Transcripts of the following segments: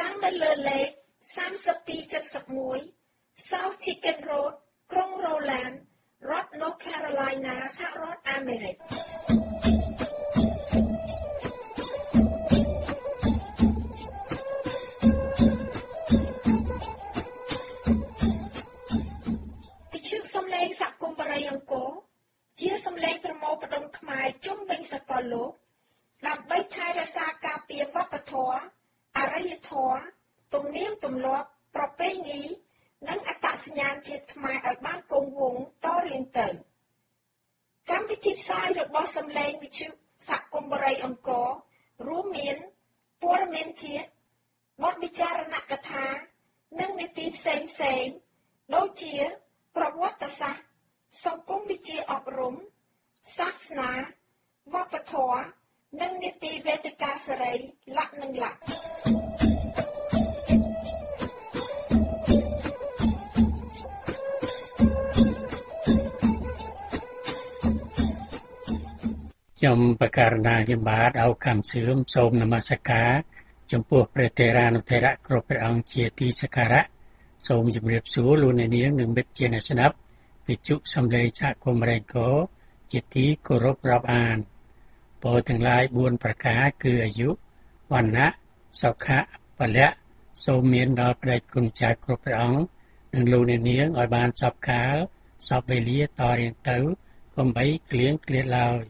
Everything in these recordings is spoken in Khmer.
តាំងនៅលើលេខ3271 South Chicken Road ក្រុង Roland រដ្ឋ North Carolina សហរដ្ឋអាមេរិកវិទ្យុសំឡេងសហគមន៍បរិយអង្គរជាសំឡេងប្រមូលផ្ដុំខ្មែរជុំវិញសកលលោកដើម្បីថែរក្សាការពារវប្បធម៌ អរិយធម៌ទំនៀមទម្លាប់ប្រពៃណីនិងអត្តសញ្ញាណជាតិខ្មែរឲ្យបានគង់វង្សតរៀងទៅកម្មវិធីផ្សាយរបស់សំឡេងវិទ្យុសហគមន៍បរិយអង្គររួមមានព័ត៌មានជាតិបទវិចារណកថា និងនីតិផ្សេងផ្សេងៗដូចជា ប្រវត្តិសាស្ត្រសង្គមវិទ្យាអប់រំសាសនាវប្បធម៌និងនីតិវេទិកាសេរីលក្ខនិងលក្ខ ខ្ញុំបករណាខ្ញុំបាទអោកម្មសឿមសូមនមស្ការ ចំពោះព្រះតេរានុថេរៈគ្រប់ព្រះអង្គជាទីសក្ការៈសូមជម្រាបសួរលោកអ្នកនាងនិងមិត្តជាអ្នកស្ដាប់វិទ្យុសំឡេងសហគមន៍រែកកជាទីគោរពរាប់អានពរទាំងឡាយ4ប្រការគឺអាយុវណ្ណៈ សុខៈពលៈសូមមានដល់ព្រះគុណចាស់គ្រប់ព្រះអង្គនិងលោកអ្នកនាងឲ្យបានសពកាលសពវេលាតរៀងទៅកុំបីក្លៀងក្លៀតឡើយ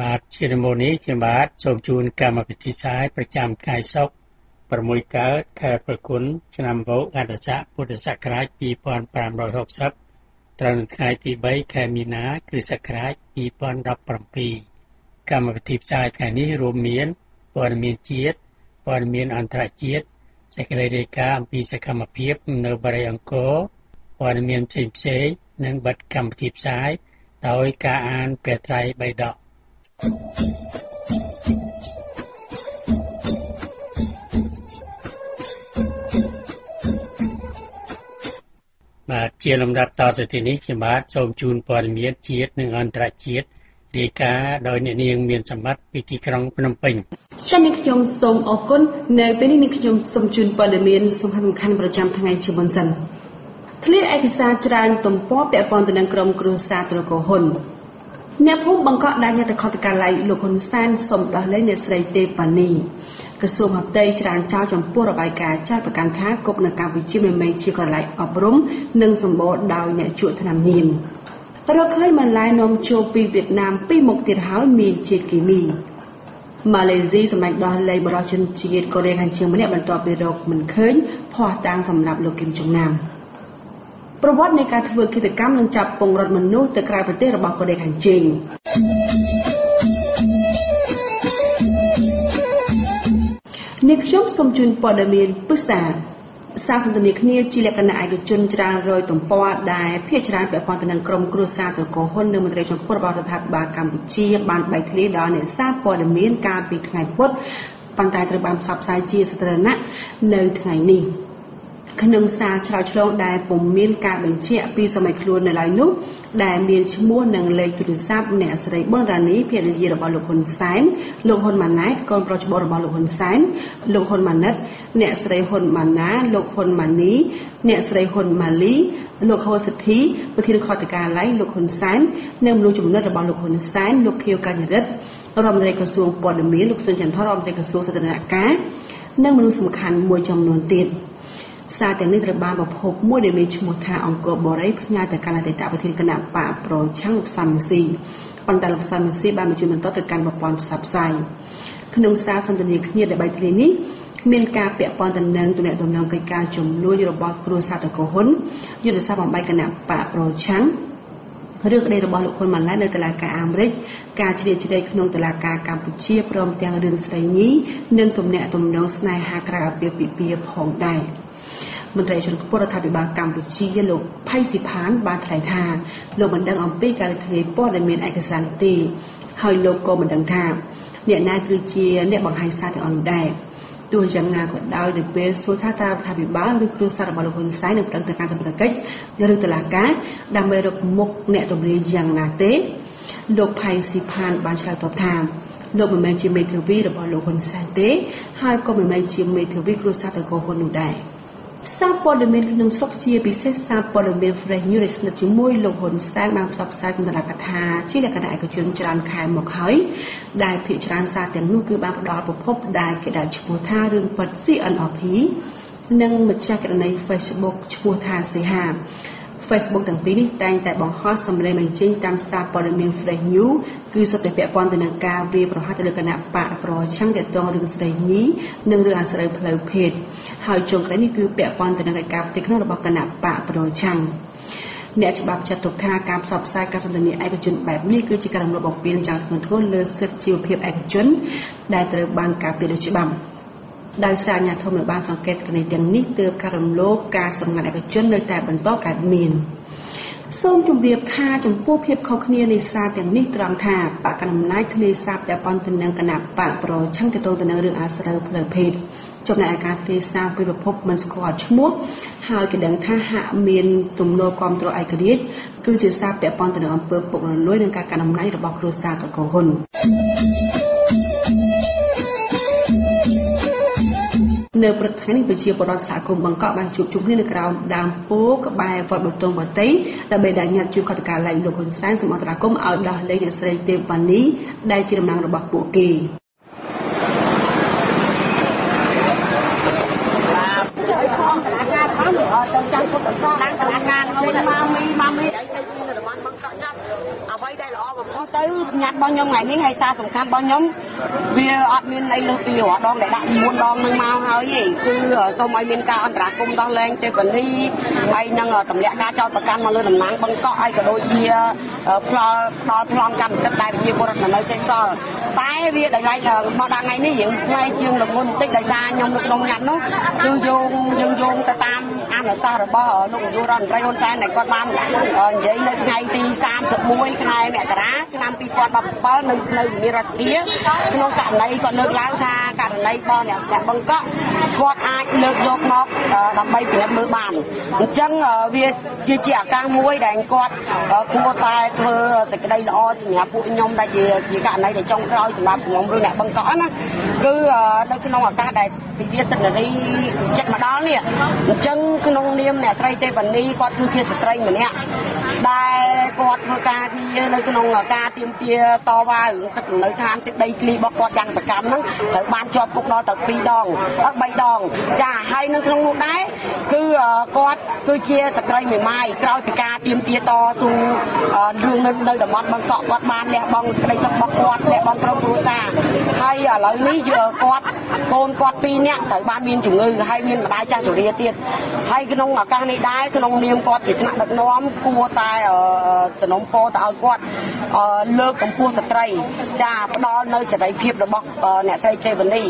បាទជាដំបូងនេះខ្ញុំបាទសូមជូនកម្មវិធីផ្សាយប្រចាំថ្ងៃសុក្រ 6កើតខែប្រគុណឆ្នាំវោអត្តស័កពុទ្ធសករាជ2560ត្រូវនៅថ្ងៃទី3ខែមីនាគ្រិស្តសករាជ2017កម្មវិធីផ្សាយថ្ងៃនេះរួមមានព័ត៌មានជាតិព័ត៌មានអន្តរជាតិសេចក្តីរាយការណ៍អំពីសកម្មភាពនៅបរិយាអង្គរព័ត៌មានផ្សេងៗនិងបិទកម្មវិធីផ្សាយដោយការអានព្រះត្រៃបិដក បាទជាលំដាប់តទៅទីនេះខ្ញុំបាទសូមជូនព័ត៌មានជាតិនិងអន្តរជាតិរាយការណ៍ដោយអ្នកនាងមានសម្បត្តិពីទីក្រុងភ្នំពេញចា៎នាងខ្ញុំសូមអរគុណនៅពេលនេះនាងខ្ញុំសូមជូនព័ត៌មានសំខាន់ៗប្រចាំថ្ងៃជាមុនសិនធ្លាឯកសារច្រើនទំព័រពាក់ព័ន្ធទៅនឹងក្រុមគ្រួសារត្រកូលហ៊ុន អ្នកភូមិបង្កក់ដាច់ញត្តិខុទ្ទកាល័យលោកហ៊ុនសែនសូមដោះលែងអ្នកស្រីទេប៉ានីក្រសួងហត្ថីច្រើនចោលចំពោះរបាយការណ៍ចាត់ប្រកាន់ថាគប់នៅកម្ពុជាមិនមែនជាកន្លែងអប់រំនិងសម្បូរដោយអ្នកជក់ថ្នាំញៀនរកឃើញបន្លែនាំចូលពីវៀតណាមពីរមុខទៀតហើយមានជាតិគីមីម៉ាឡេស៊ីសម្ដែងដោះលែងបរិជនជាតិកូរ៉េខាងជើងម្នាក់បន្ទាប់ពីរកមិនឃើញភ័ស្តុតាងសម្រាប់លោកគឹមចុងណាម ប្រវត្តិនៃការធ្វើគិតកម្មនិងចាប់ពង្រត់មនុស្សទៅក្រៅប្រទេសរបស់កូរ៉េខាងជើងនេះខ្ញុំសូមជូនព័ត៌មានពិស្ដាសារសន្ទនាគ្នាជាលក្ខណៈឯកជនច្រើនរយទំព័រដែលភាគច្រើនពាក់ព័ន្ធទៅនឹងក្រុមគ្រួសារត្រកូលហ៊ុននិងមន្ត្រីជាន់ខ្ពស់របស់រដ្ឋាភិបាលកម្ពុជាបានបែកធ្លាយដល់អ្នកសារព័ត៌មានកាលពីថ្ងៃពុធប៉ុន្តែត្រូវបានផ្សព្វផ្សាយជាសាធារណៈនៅថ្ងៃនេះ។ ក្នុងសារឆ្លើយឆ្លងដែលពុំមានការបញ្ជាក់ពីសម័យខ្លួននៅឡើយនោះដែលមានឈ្មោះនិងលេខទូរស័ព្ទអ្នកស្រីប៊ុនរ៉ានីភរិយារបស់លោកហ៊ុនសែនលោកហ៊ុនម៉ាណែតកូនប្រុសច្បងរបស់លោកហ៊ុនសែនលោកហ៊ុនម៉ាណិត អ្នកស្រីហ៊ុនម៉ាណាលោកហ៊ុនម៉ានី អ្នកស្រីហ៊ុនម៉ាលីលោកហូសិទ្ធិប្រធានខតកាល័យលោកហ៊ុនសែននិងមនុស្សចំណិតរបស់លោកហ៊ុនសែនលោកខៀវកញ្ញរិទ្ធរដ្ឋមន្ត្រីក្រសួងព័ត៌មានលោកស៊ុនចន្ទថរដ្ឋមន្ត្រីក្រសួងសាធារណការនិងមនុស្សសំខាន់មួយចំនួនទៀត។ សារទាំងនេះត្រូវបានប្រភពមួយដែលមានឈ្មោះថាអង្គរបូរីផ្ញើទៅកាន់អតីតប្រធានគណៈបកប្រឆាំងលោកសំស៊ីប៉ុន្តែលោកសំស៊ីបានបញ្ជូនបន្តទៅកាន់ប្រព័ន្ធផ្សព្វផ្សាយក្នុងសារសន្ទនាគ្នាដែលបែកធ្លាយនេះមានការពាក់ព័ន្ធទៅនឹងទំនាក់ទំនងកិច្ចការជំនួយរបស់គ្រួសារតកហ៊ុនយុទ្ធសាស្ត្របំបីគណៈបកប្រឆាំងរឿងក្តីរបស់លោកហ៊ុនម៉ាណែតនៅតុលាការអាមេរិកការជ្រៀតជ្រែកក្នុងតុលាការកម្ពុជាព្រមទាំងរឿងស្រីញីនិងទំនាក់ទំនងស្នេហាក្រៅអាពាហ៍ពិពាហ៍ផងដែរ មន្ត្រីជាន់ខ្ពស់រដ្ឋាភិបាលកម្ពុជាលោកផៃស៊ីផានបានថ្លែងថាលោកមិនដឹងអំពីការលេចធ្លាយព័ត៌មានឯកសារនេះទេហើយលោកក៏មិនដឹងថាអ្នកណាគឺជាអ្នកបង្ហាញសារទាំងអស់នោះដែរទោះយ៉ាងណាក៏ដោយនៅពេលសួរថាតើរដ្ឋាភិបាលឬគ្រួសាររបស់លោកហ៊ុនសែននឹងប្រឹងទៅការសម្បត្តិកិច្ចឬតុលាការដើម្បីរកមុខអ្នកទម្លាយយ៉ាងណាទេលោកផៃស៊ីផានបានឆ្លើយតបថាលោកមិនមែនជាមេធាវីរបស់លោកហ៊ុនសែនទេហើយក៏មិនមែនជាមេធាវីគ្រួសារតកោហ៊ុននោះដែរ។ សារព័ត៌មានក្នុងស្រុកជាពិសេសសារព័ត៌មាន Fresh News ដែលស្និទ្ធជាមួយលោកហ៊ុនសែនបានផ្សព្វផ្សាយក្នុងកថាជាលក្ខណៈឯកជនច្រើនខែមកហើយដែលភាគច្រើនសារទាំងនោះគឺបានផ្ដល់ប្រភពដែលគេដាក់ឈ្មោះថារឿងពិត CNRP និងម្ចាស់ករណី Facebook ឈ្មោះថាសេហា Facebook ទាំងពីរនេះតែងតែបង្ហោះសម្លេងបញ្ចេញតាមសារព័ត៌មាន Fresh News គឺសុទ្ធតែពាក់ព័ន្ធទៅនឹងការវាយប្រហារទៅលើគណៈបកប្រឆាំងទាក់ទងរឿងស្រីញីនិងរឿងអាស្រូវផ្លូវភេទហើយចុងក្រោយនេះគឺពាក់ព័ន្ធទៅនឹងកិច្ចការផ្ទៃក្នុងរបស់គណៈបកប្រឆាំងអ្នកច្បាប់ចាត់ទុកថាការផ្សព្វផ្សាយការសន្ទនាឯកជនបែបនេះគឺជាការរំលោភបំពានយ៉ាងធ្ងន់ធ្ងរលើសិទ្ធិជីវភាពឯកជន ដែលត្រូវបានការពារដោយច្បាប់ដោយសារអាញាធមបានសង្កេតគណនីទាំងនេះទើបការរំលោភការសម្ងាត់ឯកជននៅតែបន្តកើតមាន សូមជម្រាបថាចំពោះភាពខុសគ្នានៃសារទាំងនេះត្រង់ថាបកកណ្ដាលអំណាចធ្លាយសារពាក់ព័ន្ធទៅនឹងគណៈបកប្រឆាំងទៅទៅនឹងរឿងអាស្រូវផ្លូវភេទចំណែកឯការធ្លាយសារពីប្រភពមិនស្គាល់ឈ្មោះហើយគេដឹងថាហាក់មានទំនោរគ្រប់គ្រងឯករាជ្យគឺជាសារពាក់ព័ន្ធទៅនឹងអំពើពុករលួយនិងការកាន់អំណាចរបស់គ្រួសារតកោហ៊ុន នៅព្រឹកថ្ងៃនេះប្រជាពលរដ្ឋសហគមន៍បង្កក់បានជួបជុំគ្នានៅក្រោមដើមពោធិ៍ក្បែរវត្តបតុងបតីដើម្បីដាក់ញត្តិជួបកតកាឡៃលោកហ៊ុនសែនសូមអន្តរាគមន៍ឲ្យដោះលែងអ្នកស្រីទេវវ៉ានីដែលជាតំណាងរបស់ពួកគេចង់ចាំពុទ្ធសាសនាតាមការមួយម៉ាមីម៉ាមីអ្វីដែលល្អបំផុត ទៅញ៉ាត់របស់ខ្ញុំថ្ងៃនេះហើយសារសំខាន់របស់ខ្ញុំវាអត់មានអីលើសពីរាល់ដងដែលដាក់4ដងនឹងមកហើយទេគឺសូមឲ្យមានការអន្តរាគមន៍ដោះលែងទេវនីហើយនឹងទម្លាក់ការចោទប្រកាន់មកលើតំណាងបង្កក់ឲ្យក៏ដូចជាផ្ដល់ផ្ដល់ប្លង់កម្មសិទ្ធិដែលប្រជាពលរដ្ឋនៅទេសល់តែវាដល់ថ្ងៃមកដល់ថ្ងៃនេះយើងផ្លែជាងលំមុនបន្តិចដោយសារខ្ញុំនៅក្នុងញ៉ាត់នោះគឺយោងយើងយោងទៅតាមអនុសាសន៍របស់លោកនាយករដ្ឋមន្ត្រីហ៊ុនសែនដែលគាត់បាននិយាយនៅថ្ងៃទី31ខែមករាឆ្នាំ2017នៅនៅវិមានរដ្ឋាភិបាលក្នុងករណីគាត់លើកឡើងថាករណីរបស់អ្នកអ្នកបង្កក់គាត់អាចលើកយកមកដើម្បីពិនិត្យមើលបានអញ្ចឹងវាជាជាឱកាសមួយដែលគាត់គួរតែធ្វើសេចក្តីល្អសម្រាប់ពួកខ្ញុំដែលជាជាករណីដែលចុងក្រោយសម្រាប់ខ្ញុំឬអ្នកបង្កក់ណាគឺនៅក្នុងឱកាសដែលវិវាសិទ្ធិនារីចិត្តមកដល់នេះអញ្ចឹងក្នុងនាមអ្នកស្រីទេវនីគាត់គឺជាស្ត្រីម្នាក់ដែលគាត់ធ្វើការងារនៅក្នុងការទៀមទាតវ៉ារឿងសិទ្ធិលំនៅឋានទឹកដីធ្លីរបស់គាត់យ៉ាងសកម្មហ្នឹងត្រូវបានជាប់គុកដល់ទៅ2ដងដល់3ដងចាហើយនៅក្នុងនោះដែរគឺគាត់គឺជាស្ត្រីមេម៉ាយក្រោយពីការទៀមទាតស៊ូរឿងនៅនៅតំបន់បឹងកក់គាត់បានលះបង់ស្ដីសុខរបស់គាត់លះបង់ក្រុមគ្រួសារហើយឥឡូវនេះគាត់កូនគាត់2នាក់ត្រូវបានមានជំងឺហើយមានម្ដាយចាស់ជរាទៀតហើយក្នុងឱកាសនេះដែរក្នុងនាមគាត់ជាថ្នាក់ដឹកនាំគួរតែសំណុំពរទៅឲ្យគាត់លើកកម្ពស់ស្ត្រីចាផ្ដល់នៅសេរីភាពរបស់អ្នកស្រីទេវនី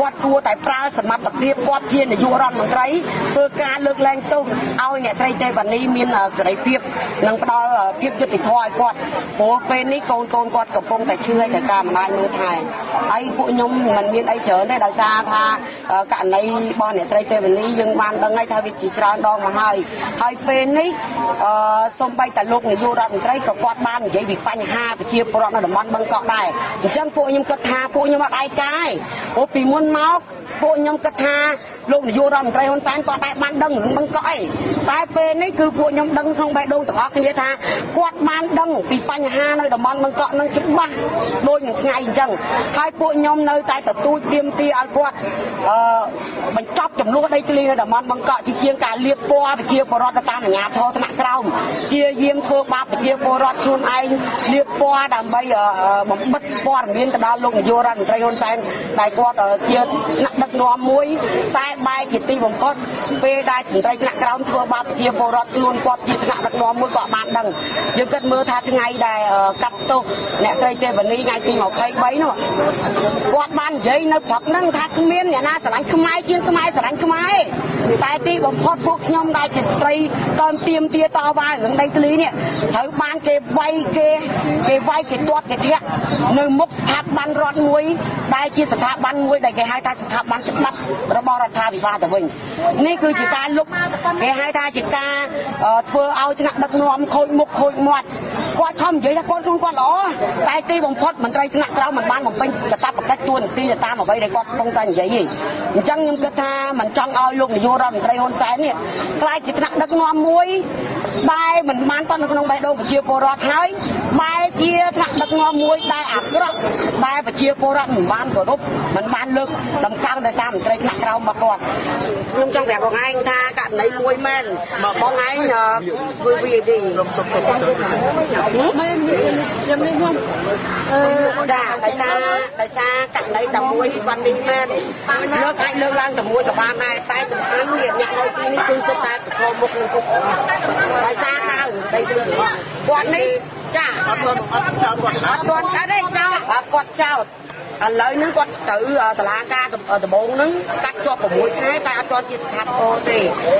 គាត់គួរតែប្រើសមត្ថភាពគាត់ជានាយករដ្ឋមន្ត្រីធ្វើការលើកលែងទោសឲ្យអ្នកស្រីទេវនីមានសេរីភាពនិងផ្ដល់ភាពយុត្តិធម៌ឲ្យគាត់ព្រោះពេលនេះកូនកូនគាត់កំពុងតែឈឺហើយត្រូវការម្ដាយមើលថែហើយពួកខ្ញុំមិនមានអីច្រើនទេដោយសារថាករណីរបស់អ្នកស្រីទេវនីយើងបានដឹងហើយថាវាជាច្រើនដងមកហើយហើយពេលនេះអឺសូម្បីតែលោកនាយករដ្ឋមន្ត្រីក៏គាត់បាននិយាយពីបញ្ហាប្រជាពលរដ្ឋនៅតំបន់បឹងកក់ដែរអញ្ចឹងពួកខ្ញុំគិតថាពួកខ្ញុំអត់ឯកាយព្រោះពីមុនមក ពួកខ្ញុំគិតថាលោកនាយករដ្ឋមន្ត្រីហ៊ុនសែនគាត់តែបានដឹងរឿងបឹងកក់អីតែពេលនេះគឺពួកខ្ញុំដឹងក្នុងបេះដូងទាំងអស់គ្នាថាគាត់បានដឹងពីបញ្ហានៅតំបន់បឹងកក់នឹងច្បាស់ដូចនឹងថ្ងៃអញ្ចឹងហើយពួកខ្ញុំនៅតែទទូចទាមទារឲ្យគាត់អឺបញ្ចប់ចំនួនដីធ្លីនៅតំបន់បឹងកក់ជាជាងការលៀបពណ៌ប្រជាពលរដ្ឋទៅតាមអាជ្ញាធរថ្នាក់ក្រោមជាយាមធ្វើបាបប្រជាពលរដ្ឋខ្លួនឯងលៀបពណ៌ដើម្បីបំបិតព័ត៌មានទៅដល់លោកនាយករដ្ឋមន្ត្រីហ៊ុនសែនដែលគាត់គាត់ជាថ្នាក់ដឹកនាំមួយតែបែរជាទីបំផុតពេលដែលមន្ត្រីថ្នាក់ក្រោមធ្វើបាបជាពលរដ្ឋខ្លួនគាត់ជាថ្នាក់ដឹកនាំមួយគាត់បានដឹងយើងគិតមើលថាថ្ងៃដែលកាត់ទោសអ្នកស្រីទេវនីថ្ងៃទី23នោះគាត់បាននិយាយនៅព្រឹកហ្នឹងថាគ្មានអ្នកណាស្រឡាញ់ខ្មែរជាងខ្មែរស្រឡាញ់ខ្មែរតែទីបំផុតពួកខ្ញុំដែលជាស្ត្រីតើមទៀមទាតវ៉ារឿងដីធ្លីនេះត្រូវបានគេវាយគេគេវាយគេទាត់គេធាក់នៅមុខស្ថាប័នរដ្ឋមួយដែលជាស្ថាប័នមួយដែលគេហៅថាស្ថាប័នច្បាប់របស់រដ្ឋាភិបាលទៅវិញនេះគឺជាការលុបគេហៅថាជាការធ្វើឲ្យថ្នាក់ដឹកនាំខូចមុខខូចមាត់គាត់ខំនិយាយថាគាត់ខ្លួនគាត់ល្អតែទីបំផុតមន្ត្រីថ្នាក់ក្រោមមិនបានបំពេញកាតព្វកិច្ចទួនាទីទៅតាមអ្វីដែលគាត់កំពុងតែនិយាយទេអញ្ចឹងខ្ញុំគិតថាមិនចង់ឲ្យលោកនាយករដ្ឋមន្ត្រីហ៊ុនសែននេះខ្លាចជាថ្នាក់ដឹកនាំមួយដែលមិនបានតនៅក្នុងបេះដូងប្រជាពលរដ្ឋហើយបែរជាថ្នាក់ដឹកនាំមួយដែលអាក្រក់ដែលប្រជាពលរដ្ឋមិនបានគោរពមិនបានលើកតម្កើងដោយសារមន្ត្រីថ្នាក់ក្រោមរបស់គាត់ខ្ញុំចង់ប្រាប់បងឯងថាករណីមួយមែនមកបងឯងធ្វើវាទេខ្ញុំសុំទៅខ្ញុំនេះខ្ញុំអឺចាដោយសារដោយសារករណីតែមួយគាត់នេះមែនលើកអាចលើកឡើងតែមួយក៏បានដែរតែសំខាន់វាអ្នកនៅទីនេះគឺសិតតែប្រឈមមុខនឹងគុកដោយសារថាដីគឺគាត់នេះចាអត់ទាន់អត់ចោលគាត់អត់ទាន់អត់ទេចោលគាត់ចោល ឥឡូវហ្នឹងគាត់ទៅតឡាការដំបងហ្នឹងកាត់ជាប់6ខែតែអត់ទាន់ជាស្ថាបអូទេ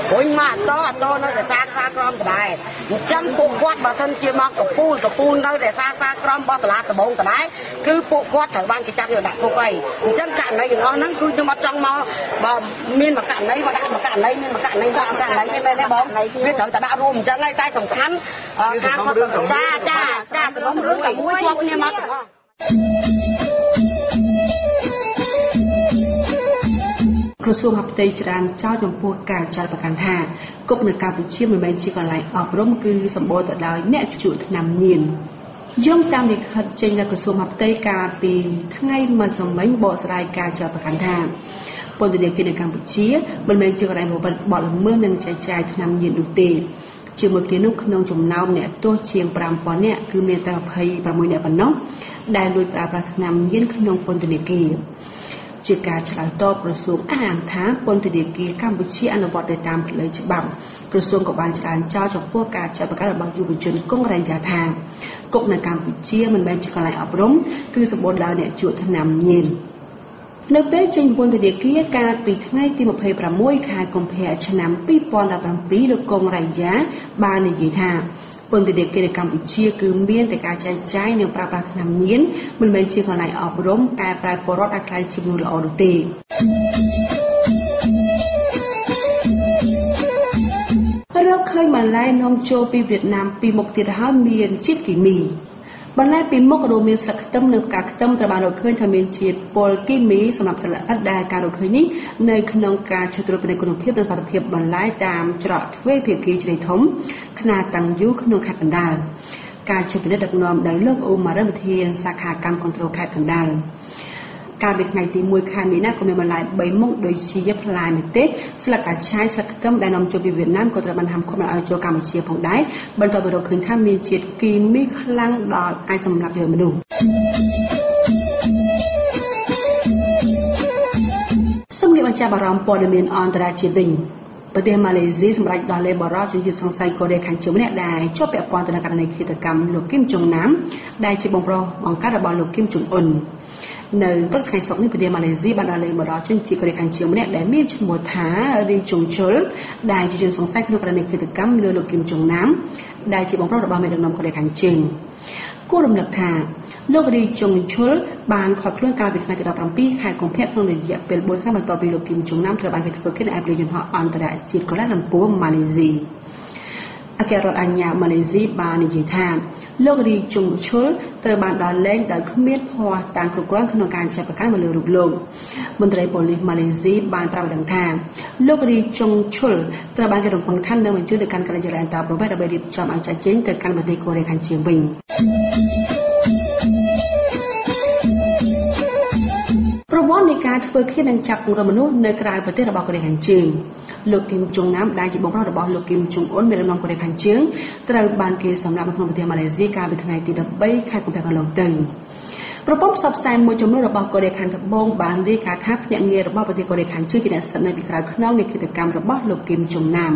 ព្រោះមកអត់តអត់តនៅរក្សាសាក្រមដដែលអញ្ចឹងពួកគាត់បើសិនជាមកកពូលកពូលនៅរក្សាសាក្រមរបស់តឡាដំបងដដែលគឺពួកគាត់ត្រូវបានគេចាប់យកដាក់គុកហើយអញ្ចឹងករណីទាំងអស់ហ្នឹងគឺខ្ញុំអត់ចង់មកបើមានមួយករណីមកដាក់មួយករណីមានមួយករណីដាក់មួយករណីមានមែនទេបងវាត្រូវតែដាក់រួមអញ្ចឹងហើយតែសំខាន់ការគាត់ចាចាចាសំណុំរឿងតែមួយជាប់គ្នាមកទាំងអស់ ក្រសួងអប់រំច្រើនចោទចំពោះការចាត់ប្រកាន់ថាគុកនៅកម្ពុជាមិនមែនជាកន្លែងអប់រំគឺសម្បូរទៅដោយអ្នកជួលឆ្នាំញៀនយោងតាមលិខិតចេញដល់ក្រសួងអប់រំកាលពីថ្ងៃមិនសម្មិញបកស្រាយការចាត់ប្រកាន់ថាពន្ធនាគារនៅកម្ពុជាមិនមែនជាកន្លែងប្រព្រឹត្តបទល្មើសនិងចែកចាយឆ្នាំញៀននោះទេជាមួយគ្នានោះក្នុងចំណោមអ្នកទោសជាង5000នាក់គឺមានតែ26នាក់ប៉ុណ្ណោះដែលលួចប្រើប្រាស់ថ្នាំញៀនក្នុងពន្ធនាគារ ជាការឆ្លើយតបក្រសួងអះអាងថាពន្ធនាគារកម្ពុជាអនុវត្តទៅតាមផ្លូវច្បាប់ក្រសួងក៏បានច្រានចោលចំពោះការចាត់បង្ការរបស់យុវជនគង់រែងចាថាគុកនៅកម្ពុជាមិនមែនជាកន្លែងអប់រំគឺសម្បូរដោយអ្នកជក់ថ្នាំញៀននៅពេលចេញពន្ធនាគារកាលពីថ្ងៃទី26ខែកុម្ភៈឆ្នាំ2017លោកកុងរ៉ៃយ៉ាបាននិយាយថា ពន្ធនាគារនៅកម្ពុជាគឺមានតែការចែកចាយនិងប្រើប្រាស់ថ្នាំញៀនមិនមែនជាកន្លែងអប់រំកែប្រែពលរដ្ឋឲ្យក្លាយជាមនុស្សល្អនោះទេរកឃើញបន្លែនាំចូលពីវៀតណាមពីមុខទៀតហើយមានជាតិគីមី បន្លែពីមុខរួមមានស្លឹកខ្ទឹមនិងផ្កាខ្ទឹមត្រូវបានរកឃើញថាមានជាតិពុលគីមីសម្រាប់សត្វល្អិតដែលការរកឃើញនេះនៅក្នុងការជួយត្រួតពិនិត្យគុណភាពនិងសុខភាពបន្លែតាមច្រកទ្វេភាគីជ្រៃធំខ្នាតតាំងយូក្នុងខេត្តកណ្ដាលការជួយពិនិត្យដឹកនាំដោយលោកអ៊ូម៉ារិនវិធានសាខាកម្មគ្រប់គ្រងខេត្តកណ្ដាល កាលពីថ្ងៃទី1ខែមីនាក៏មានបន្លែ3មុខដូចជាផ្លែម្ទេសស្លឹកកាឆាយស្លឹកខ្ទឹមដែលនាំចូលពីវៀតណាមក៏ត្រូវបានហាមឃាត់មិនឲ្យចូលកម្ពុជាផងដែរបន្ទាប់ពីរកឃើញថាមានជាតិគីមីខ្លាំងដល់អាចសម្លាប់ជីវិតមនុស្សសូមងាកមកចាប់អារម្មណ៍ព័ត៌មានអន្តរជាតិវិញប្រទេសម៉ាឡេស៊ីសម្រេចដោះលែងបរិយាជនជាតិសង្ស័យកូរ៉េខាងជើងម្នាក់ដែលជាប់ពាក់ព័ន្ធទៅនឹងករណីឃាតកម្មលោកគីមចុងណាមដែលជាបងប្រុសបង្កើតរបស់លោកគីមចុងអ៊ុន នៅព្រឹកថ្ងៃសុក្រនេះប្រទេសម៉ាឡេស៊ីបានដល់លេងបរិយាជនជាតិកូរ៉េខាងជើងម្នាក់ដែលមានឈ្មោះថារីជុងជុលដែលជាជនសង្ស័យក្នុងករណីឃាតកម្មលើលោកគីមចុងណាមដែលជាបងប្រុសរបស់មេដឹកនាំកូរ៉េខាងជើងគួររំលឹកថាលោករីជុងឈុលបានខកខ្លួនកាលពីថ្ងៃទី17ខែកុម្ភៈក្នុងរយៈពេល4ខែបន្ទាប់ពីលោកគីមចុងណាមត្រូវបានគេធ្វើគេនៅឯប្រទេសយន្តហោះអន្តរជាតិកូឡាឡាំពួរម៉ាឡេស៊ី អគ្គរដ្ឋអាជ្ញាម៉ាឡេស៊ីបាននិយាយថាលោករីជុងឈុលត្រូវបានដោះលែងដោយគ្មានភ័ស្តុតាងគ្រប់គ្រាន់ក្នុងការចាប់ប្រកាន់មកលើរូបលោកមន្ត្រីប៉ូលីសម៉ាឡេស៊ីបានប្រាប់ដឹងថាលោករីជុងឈុលត្រូវបានគេរំពឹងថានឹងបញ្ជូនទៅកាន់ការិយាល័យអន្តរប្រវេសដើម្បីរៀបចំឲ្យចាត់ចែងទៅកាន់ប្រទេសកូរ៉េខាងជើងវិញប្រវត្តិនៃការធ្វើឃាតនិងចាប់ពង្រឹងមនុស្សនៅក្រៅប្រទេសរបស់កូរ៉េខាងជើង លោកគីមចុងណាមដែលជាបងប្រុសរបស់លោកគីមចុងអ៊ុនមេដឹកនាំកូរ៉េខាងជើងត្រូវបានគេសម្លាប់នៅក្នុងប្រទេសម៉ាឡេស៊ីកាលពីថ្ងៃទី13ខែកុម្ភៈកន្លងទៅប្រព័ន្ធផ្សព្វផ្សាយមួយចំនួនរបស់កូរ៉េខាងត្បូងបានរាយការណ៍ថាភ្នាក់ងាររបស់ប្រទេសកូរ៉េខាងជើងជាអ្នកស្ថិតនៅពីក្រោយខ្នងនៃកិច្ចកម្មរបស់លោកគីមចុងណាម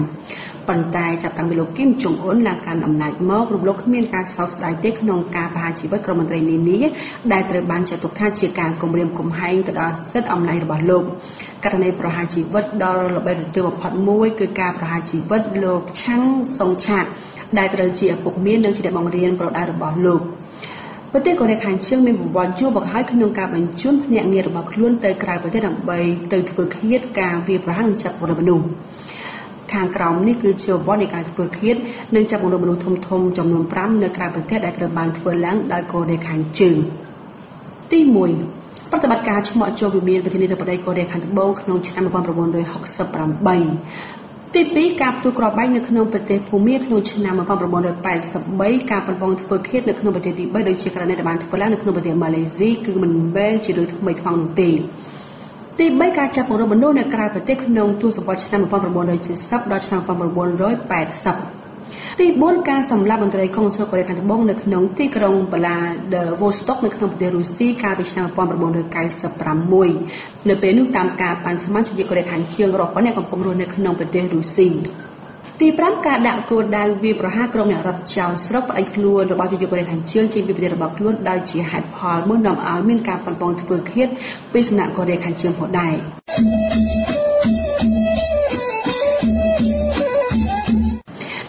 ប៉ុន្តែចាប់តាំងពីលោកគីមចុងអ៊ុនឡើងកាន់អំណាចមករំលោភគ្មានការសោកស្ដាយទេក្នុងការប្រហារជីវិតក្រុមមន្ត្រីនានាដែលត្រូវបានចាត់ទុកថាជាការគំរាមកំហែងទៅដល់សិទ្ធិអំណាចរបស់លោកករណីប្រហារជីវិតដល់ល្បីរន្ទើបំផុតមួយគឺការប្រហារជីវិតលោកឆាំងសុងឆាដែលត្រូវជាឪពុកមាននិងជាអ្នកបង្រៀនប្រដៅរបស់លោកប្រទេសកូរ៉េខាងជើងមានប្រវត្តិយូរមកហើយក្នុងការបញ្ជូនភ្នាក់ងាររបស់ខ្លួនទៅក្រៅប្រទេសដើម្បីទៅធ្វើឃាតការវាប្រហារនិងចាប់របស់មនុស្ស ខាងក្រោមនេះគឺជាប្រវត្តិនៃការធ្វើឃាតនិងចាប់មនុស្សមនុស្សធំធំចំនួន5នៅក្រៅប្រទេសដែលត្រូវបានធ្វើឡើងដោយកូរ៉េខាងជើងទី1ប្រតិបត្តិការឆ្មក់ចូលវិមានប្រធានាធិបតីកូរ៉េខាងត្បូងក្នុងឆ្នាំ1968ទី2ការផ្ទុះគ្រាប់បែកនៅក្នុងប្រទេសភូមាក្នុងឆ្នាំ1983ការបន្តធ្វើឃាតនៅក្នុងប្រទេសទី3ដូចជាករណីដែលបានធ្វើឡើងនៅក្នុងប្រទេសម៉ាឡេស៊ីគឺមិនមែនជារឿងថ្មីថ្មោងនោះទេ ទី3ការចាប់បង្រំមនុស្សនៅក្រៅប្រទេសក្នុងទសវត្សរ៍ឆ្នាំ1970ដល់ឆ្នាំ1980ទី4ការសម្លាប់មន្ត្រីកុងស៊ុលកូរ៉េខាងត្បូងនៅក្នុងទីក្រុងបាឡាដឺវូស្តុកនៅក្នុងប្រទេសរុស្ស៊ីកាលពីឆ្នាំ1996នៅពេលនោះតាមការប៉ាន់ស្មានជាកូរ៉េខាងជើងរាប់ពាន់អ្នកកំពុងរស់នៅក្នុងប្រទេសរុស្ស៊ី ទី5ការដាក់គោលដៅវាប្រហារក្រុមអ្នករត់ចោលស្រុកផ្ដាច់ខ្លួនរបស់ជនជាតិកូរ៉េខាងជើងចេញពីប្រទេសរបស់ខ្លួនដោយជាហេតុផលមួយនាំឲ្យមានការប៉ុនប៉ងធ្វើឃាតពីសំណាក់កូរ៉េខាងជើងផងដែរ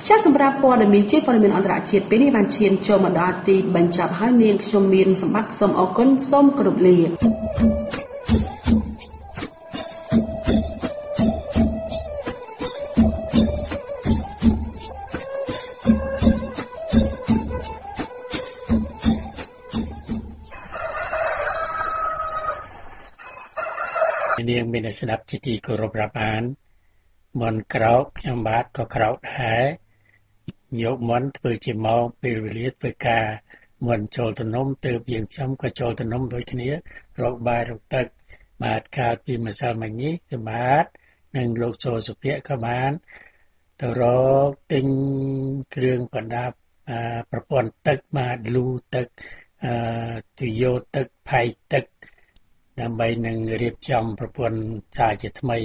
ចាសសម្រាប់ព័ត៌មានជាព័ត៌មានអន្តរជាតិពេលនេះបានឈានចូលមកដល់ទីបញ្ចប់ហើយនាងខ្ញុំមានសម្បត្តិសូមអរគុណសូមគោរពលា នាងមានស្ដាប់ជាទីគោរពរាប់អានមនក្រោកខ្ញុំបាទក៏ក្រោកដែរយកមន់ធ្វើជាម៉ោងពេលវេលាធ្វើការមន់ចូលទៅនំទើបយើងខ្ញុំក៏ចូលទៅនំដូចគ្នារកបាយរកទឹកបាទកាលពីម្សិលមិញនេះគឺបាទនិងលោកចូលសុភ័ក្រក៏បានទៅរកទិញគ្រឿងបណ្ដាប្រព័ន្ធទឹកបាទលូទឹកអឺទយោទឹកផៃទឹក ដើម្បីនឹងរៀបចំប្រព័ន្ធសាជាថ្មី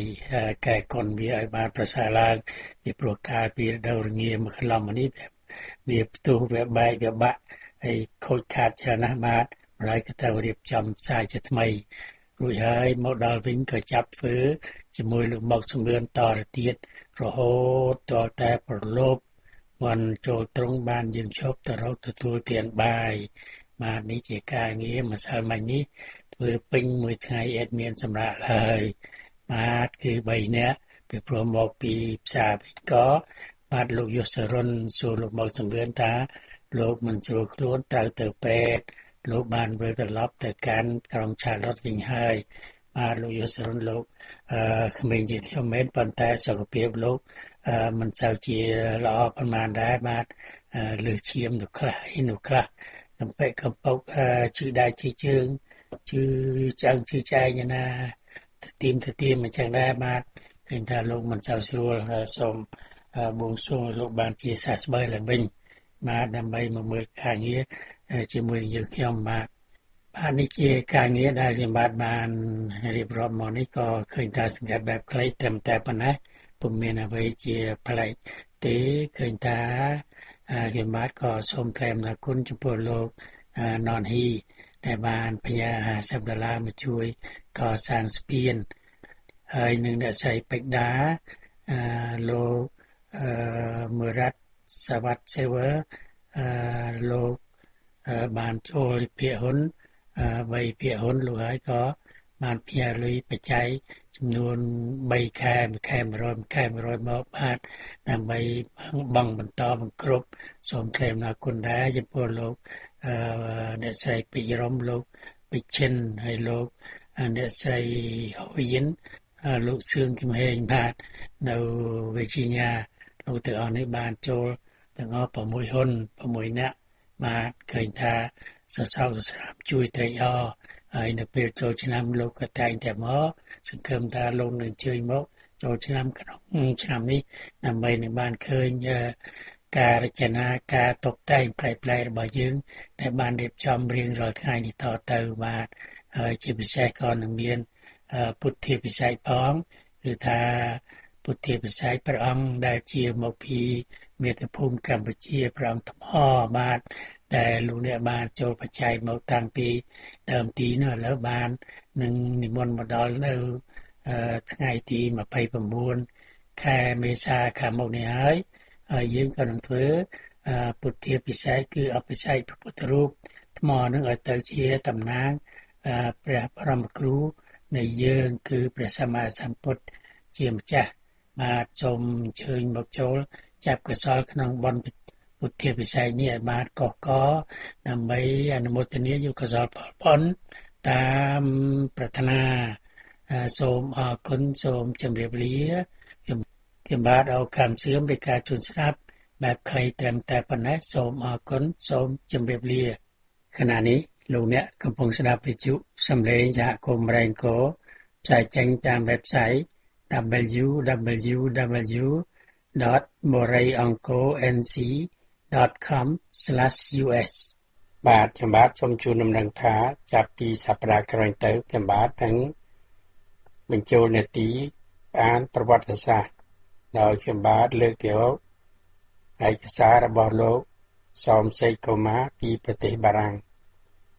កែកុនវាឲ្យបានប្រសើរឡើងពីព្រោះកាលពីរដូវរងាមកន្លងមកនេះវាផ្ទុះវាបែកវាបាក់ហើយខូចខាតច្រើនណាស់បាទម្ល៉េះក៏ត្រូវរៀបចំសាជាថ្មីរួចហើយមកដល់វិញក៏ចាប់ធ្វើជាមួយលោកមកសំរឿនតទៅទៀតរហូតតតែប្រឡប់បានចូលត្រង់បានយើងឈប់ទៅរកទទួលទានបាយបាទនេះជាការងារម្សិលមិញនេះ ធ្វើពេញមួយថ្ងៃអត់មានសម្រាប់ហើយបាទគឺ3នាក់ពីព្រមមកពីផ្សារបេកបាទលោកយុសរុនសួរលោកមកសង្វឿនថាលោកមិនស្រួលខ្លួនត្រូវទៅពេទ្យលោកបានវិលត្រឡប់ទៅកាន់ក្រុងឆាឡុតវិញហើយបាទលោកយុសរុនលោកអឺក្មេងជាខ្ញុំមែនប៉ុន្តែសុខភាពលោកអឺមិនសូវជាល្អប៉ុន្មានដែរបាទលើឈាមទៅខ្លះឯនោះខ្លះកំពេកកំពុកជឺដៃជឺជើង ជឺចាំងជឺចែងណាទៅទីមទៅទីមអញ្ចឹងដែរបាទឃើញថាលោកមិនសូវស្រួលសូមបួងសួងលោកបានជាសះស្បើយឡើងវិញបាទដើម្បីមកមើលការងារជាមួយយើងខ្ញុំបាទបាទនេះជាការងារដែលខ្ញុំបាទបានរៀបរាប់មកនេះក៏ឃើញថាសង្កេតបែបខ្លីត្រឹមតែប៉ុណ្ណេះពុំមានអ្វីជាប្លែកទេឃើញថាខ្ញុំបាទក៏សូមថ្លែងអំណរគុណចំពោះលោកណនហ៊ី ដែលបានបញ្ញា50ដុល្លារមកជួយកសាងស្ពានហើយនឹងអ្នកស្រីពេជ្រដាអឺលោកអឺមរ៉ាត់សវត្តសេវអឺលោកបានចូលភាគហ៊ុន3ភាគហ៊ុនលោកហើយក៏បានផ្ញើលុយបច្ច័យចំនួន3ខែ1ខែ100 1ខែ100មកបាទដើម្បីបងបន្តបង្គ្រប់សូមថ្លែងអរគុណដែរចំពោះលោក អឺអ្នកស្រីពេជ្ររំលោកពេជ្រឈិនហើយលោកអ្នកស្រីហ៊ូយិនលោកសឿងគឹមហេងបាទនៅ Virginia លោកទាំងអស់នេះបានចូលទាំងអស់6ហ៊ុន6នាក់បាទឃើញថាសរសើរស្រាប់ជួយត្រេកអរហើយនៅពេលចូលឆ្នាំលោកក៏តែងតែមកសង្ឃឹមថាលោកនឹងជួយមកចូលឆ្នាំក្នុងឆ្នាំនេះដើម្បីនឹងបានឃើញ ការរចនាការតុបតែងប្លែកៗរបស់យើងដែលបានរៀបចំរៀងរាល់ថ្ងៃនេះតទៅបាទហើយជាពិសេសក៏នឹងមានពុទ្ធិពិស័យផងគឺថាពុទ្ធិពិស័យព្រះអង្គដែលជាមកពីមាតុភូមិកម្ពុជាព្រះអង្គថ្មបាទដែលលោកអ្នកបានចូលបច្ច័យមកតាំងពីដើមទីនោះឥឡូវបាននឹងនិមន្តមកដល់នៅថ្ងៃទី29ខែមេសាខាងមុខនេះហើយ ហើយយើងក៏នឹងធ្វើពុទ្ធិពិស័យគឺអភិសេកព្រះពុទ្ធរូបថ្មនឹងឲ្យទៅជាតំណាងព្រះបរមគ្រូនៃយើងគឺព្រះសម្មាសម្ពុទ្ធជាម្ចាស់បាទសូមអញ្ជើញមកចូលចាប់កសលក្នុងបនពុទ្ធិពិស័យនេះឲ្យបានកកកដើម្បីអនុមោទនាយកកសលផលផុនតាមប្រាថ្នាសូមអរគុណសូមជម្រាបលា ខ្ញុំបាទអោកម្មសឿមនៃការជួនស្ដាប់បែបខ្លីត្រឹមតែប៉ុណ្ណេះសូមអរគុណសូមជម្រាបលាខណៈនេះលោកអ្នកកំពុងស្ដាប់វិទ្យុសំឡេងសហគមន៍រ៉ែងកូផ្សាយចេញតាម website www.morayonconc.com/us បាទខ្ញុំបាទសូមជូនដំណឹងថាចាប់ពីសប្តាហ៍ក្រោយទៅខ្ញុំបាទទាំងបញ្ចូលនេតិអានប្រវត្តិសាស្ត្រ ដោយខ្ញុំបាទលើកយកឯកសាររបស់លោកសំសេកកូម៉ាពីប្រទេសបារាំង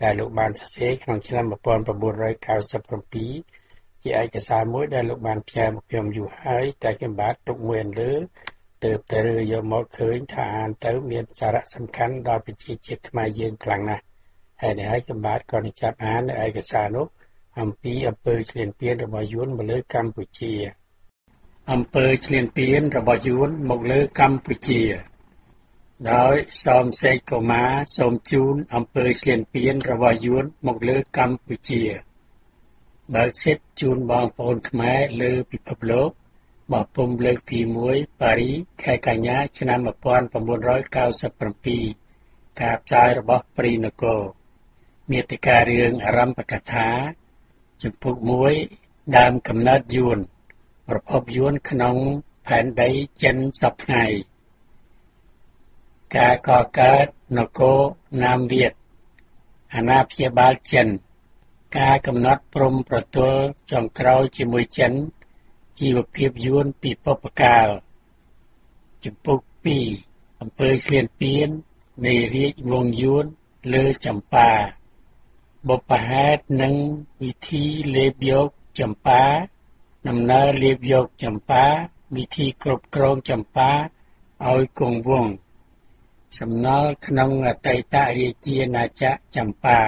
ដែលលោកបានសរសេរក្នុងឆ្នាំ1997ជាឯកសារមួយដែលលោកបានផ្ញើមកខ្ញុំយូរហើយតែខ្ញុំបាទទុកមួយអន្លើទើបតែរើយកមកឃើញថាអានទៅមានសារៈសំខាន់ដល់ប្រជាជាតិខ្មែរយើងខ្លាំងណាស់ហើយនេះហើយខ្ញុំបាទក៏នឹងចាប់អាននៅឯកសារនោះអំពីអំពើឈ្លានពានរបស់យួនមកលើកម្ពុជា អំពើឈ្លានពានរបស់យួនមកលើកម្ពុជា ដោយសូមសេកកូម៉ាសូមជូនអំពើឈ្លានពានរបស់យួនមកលើកម្ពុជាបើកសិទ្ធជូនបងប្អូនខ្មែរលើពិភពលោកបោះពុំលើកទី1ប៉ារីខែកញ្ញា ឆ្នាំ1997ការផ្សាយរបស់ព្រីនគរមេតិការឿងអារម្មណ៍កថាជំពូក1ដើមកំណើតយួន ប្រភពយួនក្នុងផែនដីចិនសពថ្ងៃការកកើតនគរណាមវៀតអាណាព្យាបាលចិន ការកំណត់ព្រំប្រទល់ចុងក្រោយជាមួយចិន ជីវភាពយួនពីបុព្វកាលចំពុក2អំពើឃ្លានពៀននៃរាជវង្សយួនលើចម្ប៉ាបុព្វហេតុនិងវិធីលេបយកចម្ប៉ា ដំណើរលេបយកចម្ប៉ាវិធីគ្រប់គ្រងចម្ប៉ាឲ្យគង់វង្សសំណល់ក្នុងអតីតរាជាណាចក្រចម្ប៉ា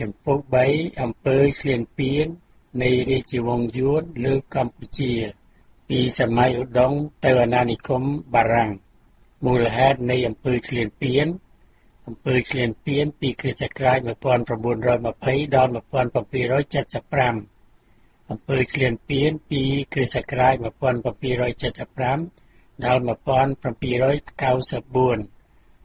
ចំពុក3អំពើឃ្លានពៀននៃរាជវង្សយួនលើកម្ពុជា ពីសម័យឧដុង្គទៅអាណានិគមបារាំងមូលហេតុនៃអំពើឃ្លានពៀនអំពើឃ្លានពៀនពីគ្រិស្តសករាជ1920ដល់1775 អំពើឃ្លានពៀនពីគ្រិស្តសករាជ1775ដល់1794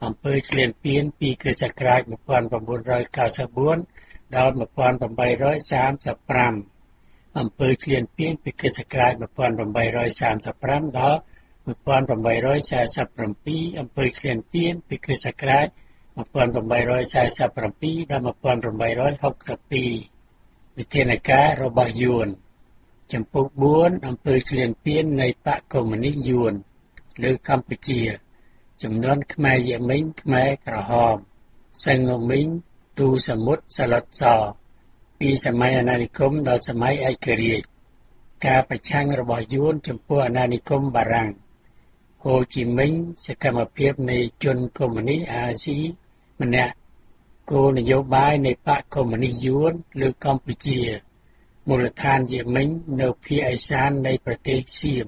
អំពើឃ្លានពៀនពីគ្រិស្តសករាជ1994ដល់1835អំពើឃ្លានពៀនពីគ្រិស្តសករាជ1835ដល់1847អំពើឃ្លានពៀនពីគ្រិស្តសករាជ1847ដល់1862 វិធានការរបស់យួន ចំពោះ4អំពើឃ្លានពាននៃបកកុម្មុយនីសយួនលើកម្ពុជា ចំនួនខ្មែរយមិញខ្មែរក្រហមសិង្ហមិញទូសមុទ្រសាឡុតសពីសម័យអាណានិគមដល់សម័យឯករាជ្យការប្រឆាំងរបស់យួនចំពោះអាណានិគមបារាំងហូជីមិញសកម្មភាពនៃជនកុម្មុយនីសអាស៊ីម្នាក់ គោលនយោបាយនៃបកកុម្មុយនីសយួនលើកម្ពុជាមូលដ្ឋានយេមិញនៅភាគឦសាននៃប្រទេសសៀម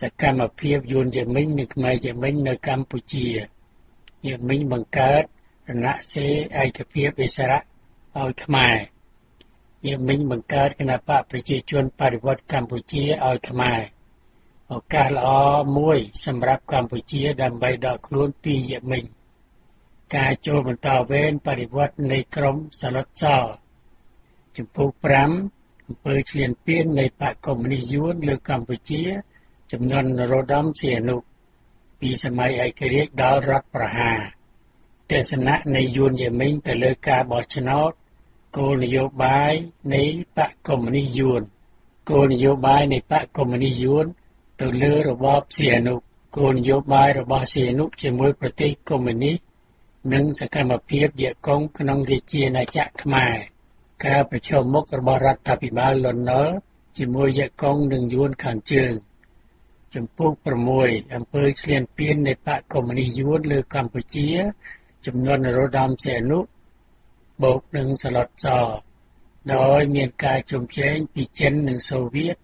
សកម្មភាពយួនយេមិញនិងខ្មែរយេមិញនៅកម្ពុជាយេមិញបង្កើតរណសេរីឯកភាពឥស្សរៈឲ្យខ្មែរយេមិញបង្កើតគណបកប្រជាជនបរិវត្តកម្ពុជាឲ្យខ្មែរឱកាសល្អមួយសម្រាប់កម្ពុជាដើម្បីដកខ្លួនពីយេមិញ ការចូលបន្តវេនបរិវត្តនៃក្រមសឡុតសចំពោះ5អំពើឈ្លានពាននៃបកកុម្មុយនីសយួនលើកម្ពុជា ចំនួននរោត្តមសីហនុពីសម័យឯករាជ្យដល់រដ្ឋប្រហារទស្សនៈនៃយួនយេមីងទៅលើការបោះឆ្នោតគោលនយោបាយនៃបកកុម្មុយនីសយួនគោលនយោបាយនៃបកកុម្មុយនីសយួនទៅលើរបបសៀនុគោលនយោបាយរបស់សៀនុជាមួយប្រទេសកុម្មុយនីស និងសកម្មភាពយកុងក្នុងរាជាណាចក្រខ្មែរការប្រជុំមុខរបស់រដ្ឋាភិបាលលន់នល់ជាមួយយកុងនិងយួនខាងជើងចំពោះ6អំពើឈ្លានពាននៃបកកុម្មុយនីសយួនលើកម្ពុជា ចំនួននរោត្តមសីហនុបូកនឹងសឡុតសដោយមានការជុំជែងពីចិននិងសូវៀត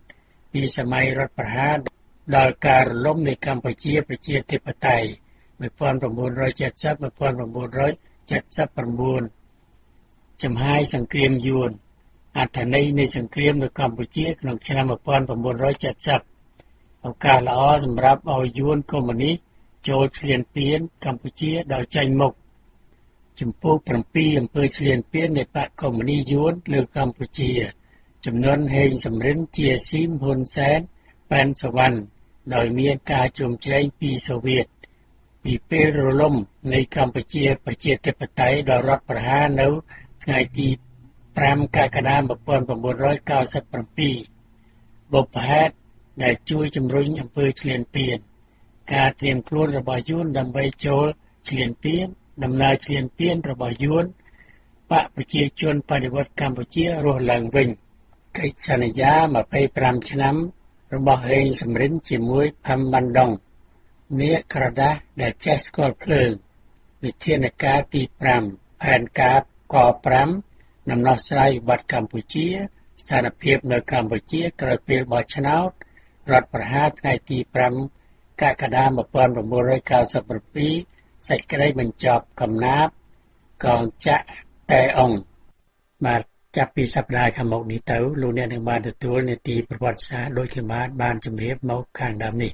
ពីសម័យរដ្ឋប្រហារដល់ការរលំនៃកម្ពុជាប្រជាធិបតេយ្យ 1970 1979 ចំហាយសង្គ្រាមយួនអត្ថន័យនៃសង្គ្រាមនៅកម្ពុជាក្នុងឆ្នាំ1970ឱកាសល្អសម្រាប់ឲ្យយួនកុម្មុយនីសចូលឈ្លានពានកម្ពុជាដោយចេញមុខចំពោះ7អំពើឈ្លានពាននៃបកកុម្មុយនីសយួនលើកម្ពុជា ចំនួនហេងសំរិនជាស៊ីមហ៊ុនសែនប៉ែនសវណ្ណដោយមានការជុំជ្រែងពីសូវៀត ពីពេលរលំនៃកម្ពុជាប្រជាធិបតេយ្យដល់រដ្ឋប្រហារនៅថ្ងៃទី5កក្កដា1997បុព្វហេតុដែលជួយជំរុញអំពើឈ្លានពានការត្រៀមខ្លួនរបស់យួនដើម្បីចូលឈ្លានពានដំណើរឈ្លានពានរបស់យួនបកប្រជាជនបដិវត្តកម្ពុជារស់ឡើងវិញកិច្ចសន្យា25ឆ្នាំរបស់ហេងសំរិនជាមួយផាំបានដុង នាក្រដាស់ដែលចេះស្គាល់ភ្លើង វិធានការទី5ផែនការក5ដំណោះស្រាយវិបត្តិកម្ពុជាស្ថានភាពនៅកម្ពុជាក្រោយពេលបោះឆ្នោតរដ្ឋប្រហារថ្ងៃទី5កក្កដា1997សេចក្តីបញ្ចប់កំណាព្យកងចាក់តែអង្គបាទ ចាប់ពីសប្តាហ៍ខាងមុខនេះទៅលោកអ្នកនឹងបានទទួលនាទីប្រវត្តិសាស្ត្រដោយខ្ញុំបានបានជម្រាបមកខាងដើមនេះ